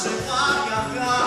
σε πάρει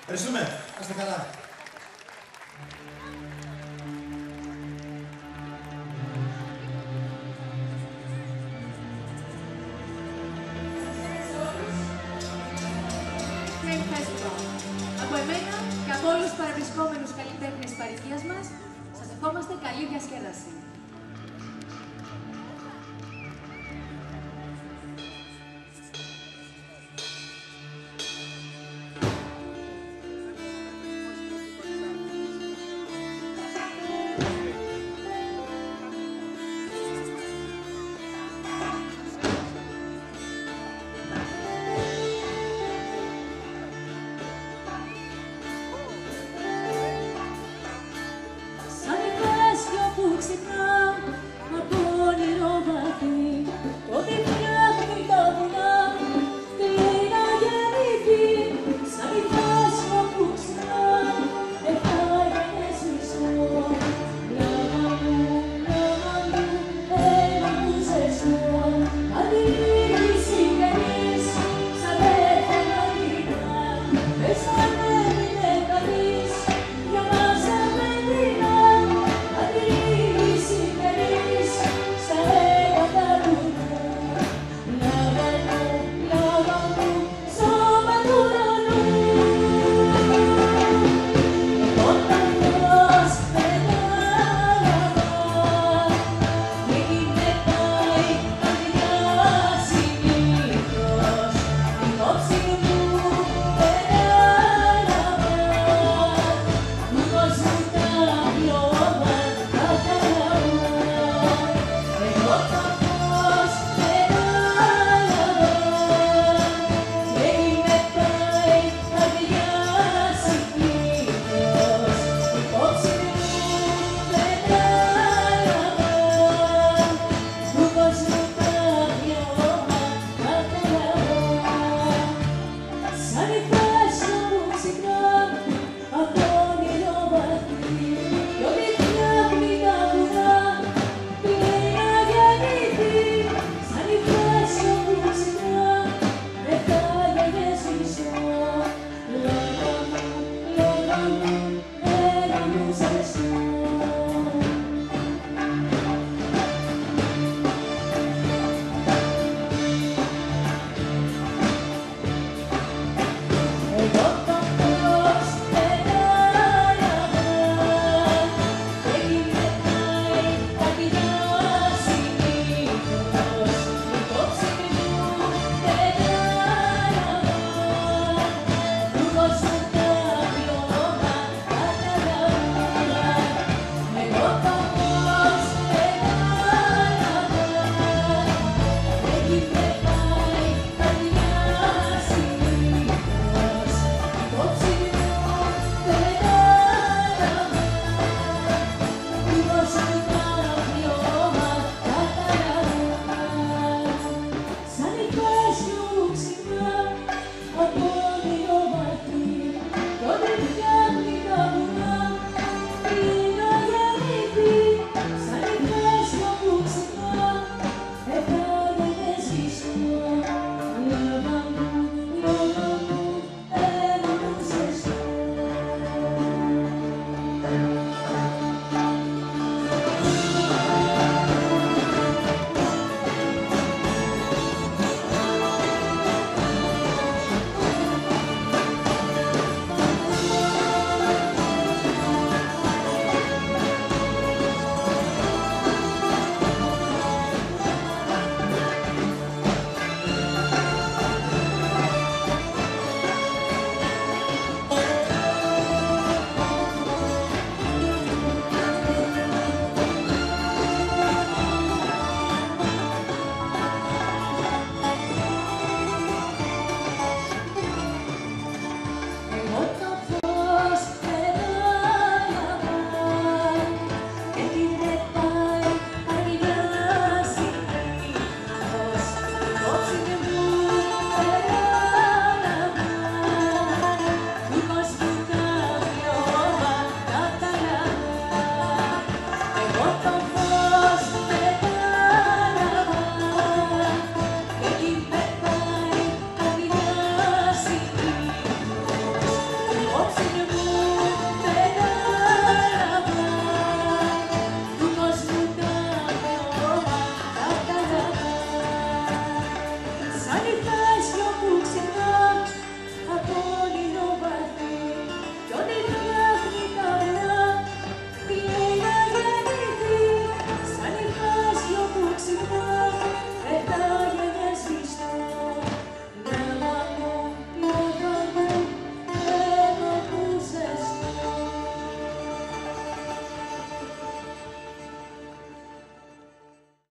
Ευχαριστούμε. Να είστε καλά. Από εμένα και από όλους τους παρευρισκόμενους καλλιτέχνες παρικίας μας, σας ευχόμαστε καλή διασκέδαση.